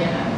Yeah.